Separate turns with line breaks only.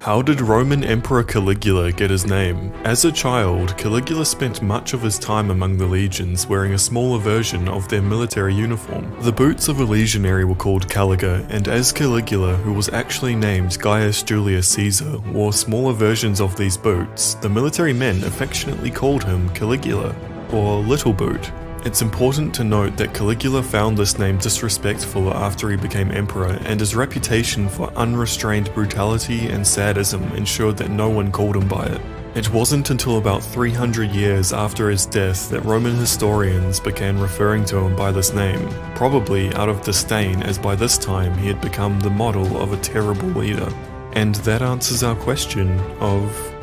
How did Roman Emperor Caligula get his name? As a child, Caligula spent much of his time among the legions wearing a smaller version of their military uniform. The boots of a legionary were called caliga, and as Caligula, who was actually named Gaius Julius Caesar, wore smaller versions of these boots, the military men affectionately called him Caligula, or Little Boot. It's important to note that Caligula found this name disrespectful after he became emperor, and his reputation for unrestrained brutality and sadism ensured that no one called him by it. It wasn't until about 300 years after his death that Roman historians began referring to him by this name, probably out of disdain as by this time he had become the model of a terrible leader. And that answers our question of